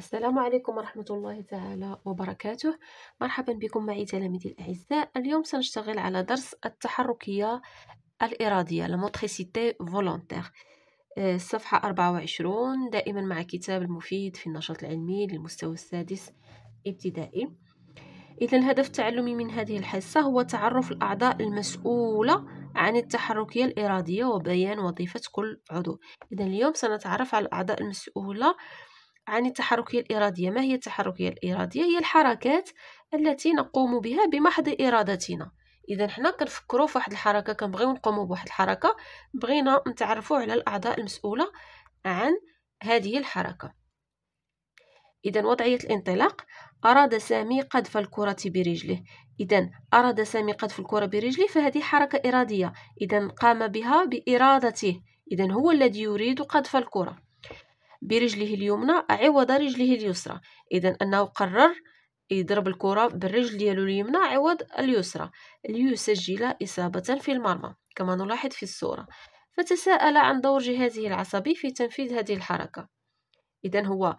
السلام عليكم ورحمة الله تعالى وبركاته. مرحبا بكم معي تلاميذي الأعزاء. اليوم سنشتغل على درس التحركية الإرادية الموتريسيتي فولونتير الصفحة 24 دائما مع كتاب المفيد في النشاط العلمي للمستوى السادس ابتدائي. إذا الهدف التعلمي من هذه الحصة هو تعرف الأعضاء المسؤولة عن التحركية الإرادية وبيان وظيفة كل عضو. إذا اليوم سنتعرف على الأعضاء المسؤولة عن التحركية الإرادية. ما هي التحركية الإرادية؟ هي الحركات التي نقوم بها بمحض إرادتنا. إذا حنا كنفكروا في واحد الحركة كنبغيو نقوموا بواحد الحركة بغينا نتعرفوا على الأعضاء المسؤولة عن هذه الحركة. إذا وضعية الانطلاق أراد سامي قذف الكرة برجله. إذا أراد سامي قذف الكرة برجله فهذه حركة إرادية. إذا قام بها بإرادته. إذا هو الذي يريد قذف الكرة. برجله اليمنى عوض رجله اليسرى. إذا أنه قرر يضرب الكرة بالرجل ديالو اليمنى عوض اليسرى. ليسجل إصابة في المرمى كما نلاحظ في الصورة. فتساءل عن دور جهازه العصبي في تنفيذ هذه الحركة. إذا هو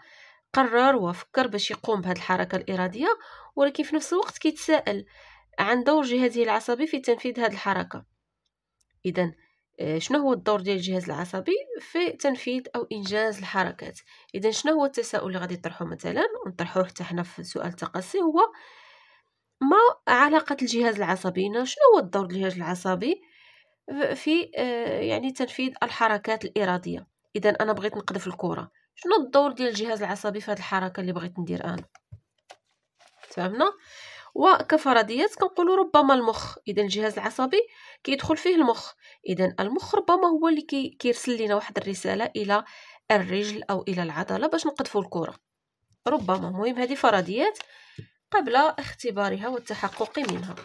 قرر وفكر باش يقوم بهذه الحركة الإرادية ولكن في نفس الوقت كيتساءل عن دور جهازه العصبي في تنفيذ هذه الحركة. إذا شنو هو الدور ديال الجهاز العصبي في تنفيذ أو إنجاز الحركات؟ إذا شنو هو التساؤل اللي غادي نطرحه مثلا؟ ونطرحوه حتى حنا في سؤال التقصي هو ما علاقة الجهاز العصبي شنو هو الدور ديال الجهاز العصبي في آه، يعني تنفيذ الحركات الإرادية؟ إذا أنا بغيت نقذف الكرة. شنو الدور ديال الجهاز العصبي في هذه الحركة اللي بغيت ندير أنا؟ فهمنا وكفرضيات كنقولوا ربما المخ. اذا الجهاز العصبي كيدخل فيه المخ. اذا المخ ربما هو اللي كي كيرسل لنا واحد الرسالة إلى الرجل أو إلى العضلة باش نقذفوا الكرة. ربما. مهم هذه فرضيات قبل اختبارها والتحقق منها.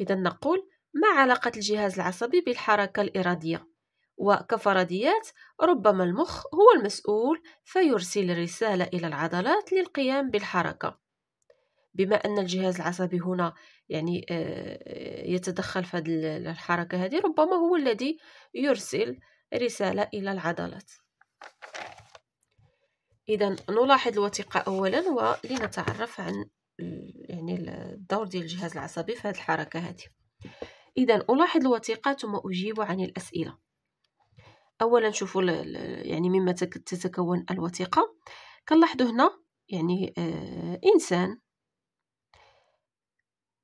اذا نقول ما علاقة الجهاز العصبي بالحركة الإرادية؟ وكفرضيات ربما المخ هو المسؤول فيرسل الرسالة إلى العضلات للقيام بالحركة. بما أن الجهاز العصبي هنا يعني آه، يتدخل في هذه الحركة هذه ربما هو الذي يرسل رسالة إلى العضلات. إذا نلاحظ الوثيقة أولا ولنتعرف عن يعني الدور ديال الجهاز العصبي في هذه الحركة هذه. إذا ألاحظ الوثيقة ثم أجيب عن الأسئلة. أولا شوفوا يعني مما تتكون الوثيقة. كنلاحظوا هنا يعني آه إنسان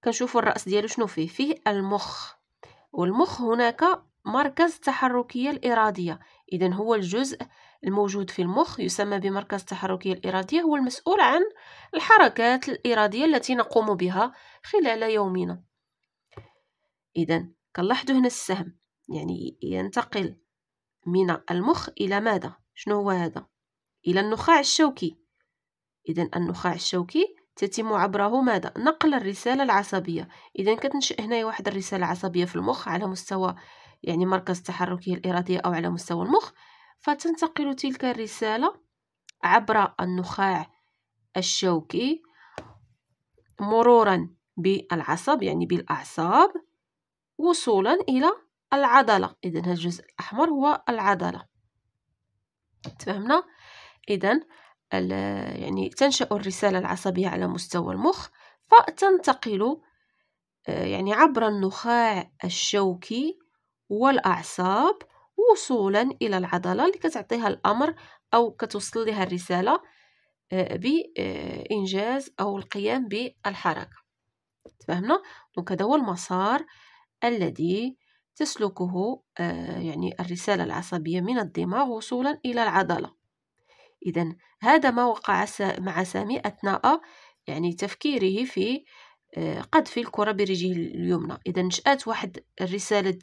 كنشوفوا الرأس ديالو شنو فيه؟ فيه المخ. والمخ هناك مركز تحركية الإرادية. اذا هو الجزء الموجود في المخ يسمى بمركز التحركيه الإرادية هو المسؤول عن الحركات الإرادية التي نقوم بها خلال يومنا. اذا كنلاحظوا هنا السهم. يعني ينتقل من المخ إلى ماذا؟ شنو هو هذا؟ إلى النخاع الشوكي. اذا النخاع الشوكي تتم عبره ماذا؟ نقل الرسالة العصبية. إذا كتنشأ هنا واحد الرسالة عصبية في المخ على مستوى يعني مركز التحركية الإرادية أو على مستوى المخ. فتنتقل تلك الرسالة عبر النخاع الشوكي مرورا بالعصب يعني بالأعصاب وصولا إلى العضلة. إذا هذا الجزء الأحمر هو العضلة. تفهمنا؟ إذا يعني تنشأ الرسالة العصبية على مستوى المخ فتنتقل آه، يعني عبر النخاع الشوكي والأعصاب وصولا إلى العضلة اللي كتعطيها الأمر أو كتوصل لها الرسالة آه، بإنجاز أو القيام بالحركة. تفهمنا؟ دونك هذا هو المسار الذي تسلكه آه، يعني الرسالة العصبية من الدماغ وصولا إلى العضلة. إذا هذا ما وقع مع سامي أثناء يعني تفكيره في آه، قذف الكرة برجله اليمنى إذا نشأت واحد الرسالة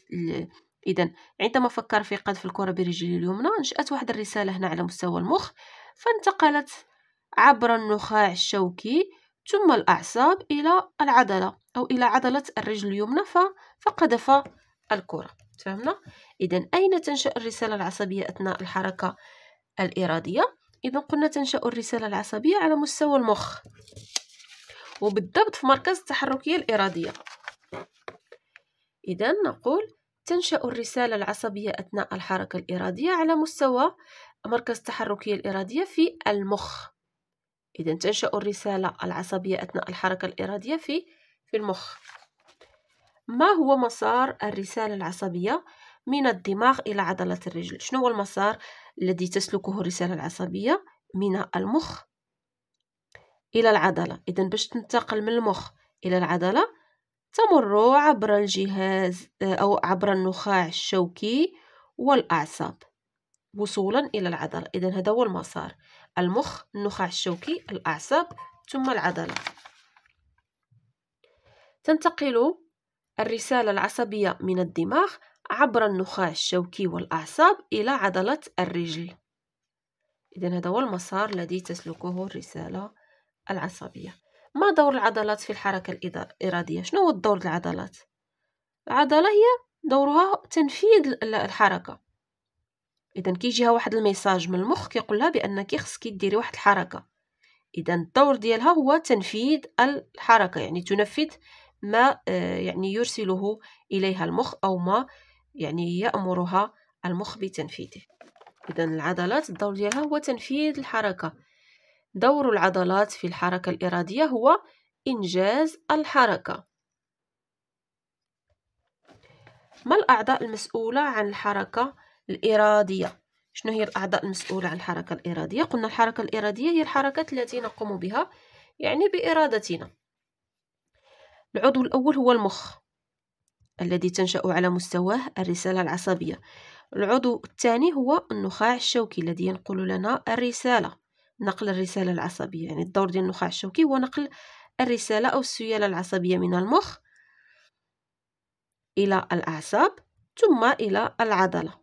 إذا عندما فكر في قذف الكرة برجله اليمنى نشأت واحد الرسالة هنا على مستوى المخ فانتقلت عبر النخاع الشوكي ثم الأعصاب إلى العضلة أو إلى عضلة الرجل اليمنى فقذف الكرة فهمنا؟ إذا أين تنشأ الرسالة العصبية أثناء الحركة الإرادية؟ إذا قلنا تنشأ الرسالة العصبية على مستوى المخ وبالضبط في مركز التحركية الإرادية. إذا نقول تنشأ الرسالة العصبية أثناء الحركة الإرادية على مستوى مركز التحركية الإرادية في المخ. إذا تنشأ الرسالة العصبية أثناء الحركة الإرادية في في المخ. ما هو مسار الرسالة العصبية؟ من الدماغ إلى عضلة الرجل. شنو هو المسار الذي تسلكه الرسالة العصبية؟ من المخ إلى العضلة. إذا باش تنتقل من المخ إلى العضلة تمر عبر الجهاز أو عبر النخاع الشوكي والأعصاب وصولا إلى العضلة. إذا هذا هو المسار. المخ النخاع الشوكي الأعصاب ثم العضلة. تنتقل الرسالة العصبية من الدماغ عبر النخاع الشوكي والأعصاب إلى عضلة الرجل إذا هذا هو المسار الذي تسلكه الرسالة العصبية ما دور العضلات في الحركة الإرادية؟ شنو هو الدور العضلات؟ العضلة هي دورها تنفيذ الحركة إذا كيجيها واحد الميساج من المخ كيقول لها بأنك خصك ديري واحد الحركة إذا الدور ديالها هو تنفيذ الحركة يعني تنفذ ما آه، يعني يرسله إليها المخ أو ما يعني يأمرها المخ بتنفيذه إذا العضلات الدور ديالها هو تنفيذ الحركة. دور العضلات في الحركة الإرادية هو إنجاز الحركة. ما الأعضاء المسؤولة عن الحركة الإرادية؟ شنو هي الأعضاء المسؤولة عن الحركة الإرادية؟ قلنا الحركة الإرادية هي الحركات التي نقوم بها يعني بإرادتنا. العضو الأول هو المخ. الذي تنشأ على مستواه الرسالة العصبية. العضو الثاني هو النخاع الشوكي الذي ينقل لنا الرسالة نقل الرسالة العصبية. يعني الدور ديال النخاع الشوكي هو نقل الرسالة أو السيالة العصبية من المخ إلى الأعصاب ثم إلى العضلة.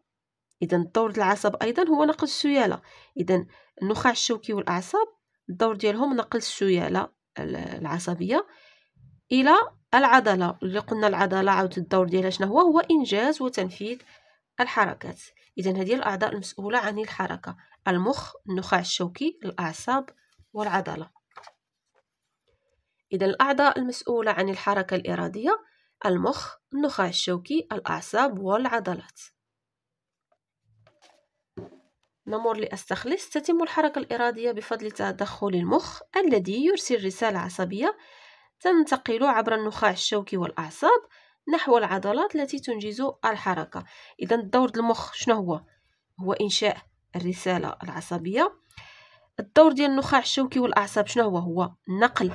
إذا الدور العصب أيضا هو نقل السيالة. إذا النخاع الشوكي والأعصاب الدور ديالهم نقل السيالة العصبية إلى العضلة اللي قلنا العضلة عاود الدور ديالها شنو هو؟ هو إنجاز وتنفيذ الحركات. إذا هذه الأعضاء المسؤولة عن الحركة. المخ النخاع الشوكي الأعصاب والعضلة. إذا الأعضاء المسؤولة عن الحركة الإرادية المخ النخاع الشوكي الأعصاب والعضلات. نمر لأستخلص. تتم الحركة الإرادية بفضل تدخل المخ الذي يرسل رسالة عصبية تنتقل عبر النخاع الشوكي والأعصاب نحو العضلات التي تنجز الحركة. إذا الدور المخ شنو هو؟ هو إنشاء الرسالة العصبية. الدور ديال النخاع الشوكي والأعصاب شنو هو؟ هو نقل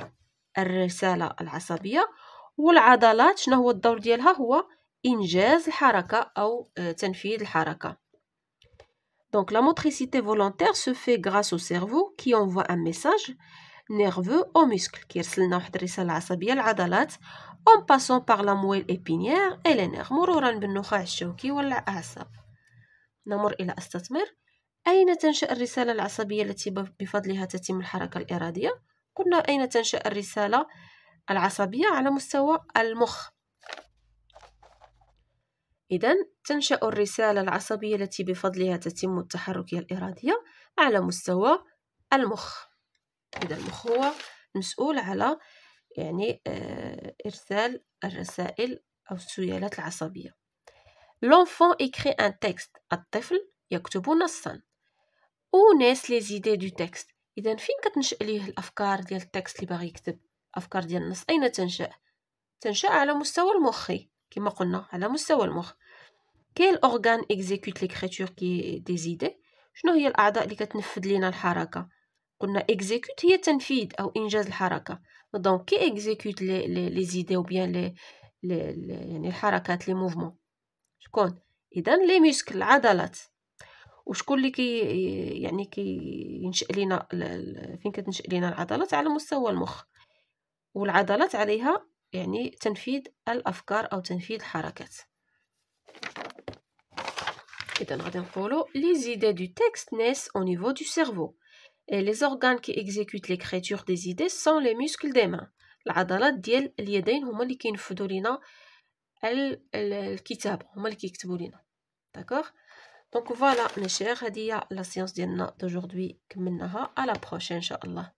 الرسالة العصبية والعضلات. شنو هو الدور ديالها؟ هو إنجاز الحركة أو تنفيذ الحركة. Donc la motricité volontaire se fait grâce au cerveau qui envoie un message nerveux aux muscles كيرسل لنا واحد الرسالة العصبية للعضلات en passant par la moelle épinière et les مرورا بالنخاع الشوكي والأعصاب نمر إلى أستثمر أين تنشأ الرسالة العصبية التي بفضلها تتم الحركة الإرادية؟ قلنا أين تنشأ الرسالة العصبية على مستوى المخ إذا تنشأ الرسالة العصبية التي بفضلها تتم التحركية الإرادية على مستوى المخ إذا المخ هو مسؤول على يعني آه، إرسال الرسائل أو السيالات العصبية. L'enfant écrit un texte. الطفل يكتب نصا. où naissent les idées du texte اذا فين كتنشأ ليه الأفكار ديال ال texte اللي باغي يكتب؟ أفكار ديال النص. أين تنشأ؟ تنشأ على مستوى المخي كما قلنا على مستوى المخ. quel organe exécute l'écriture qui des idées شنو هي الأعضاء اللي كتنفذ لينا الحركة؟ قلنا exécute هي تنفيذ أو إنجاز الحركة. donc qui exécute les les idées ou bien les يعني الحركات les mouvements شكون؟ اذا les muscles العضلات. وشكون اللي كي يعني كي ينشأ لينا فين كتنشأ لينا العضلات على مستوى المخ. والعضلات عليها يعني تنفيذ الأفكار أو تنفيذ الحركات. اذا غادي نقولوا les idées du texte naissent au niveau du cerveau et les organes qui exécutent l'écriture des idées sont les muscles des mains العضلات ديال اليدين هما اللي كينفذوا لينا الكتابه هما اللي كيكتبوا لينا d'accord donc voilà mes chers هذه هي la séance ديالنا d'aujourd'hui كملناها à la prochaine ان شاء الله